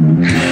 Mm-hmm.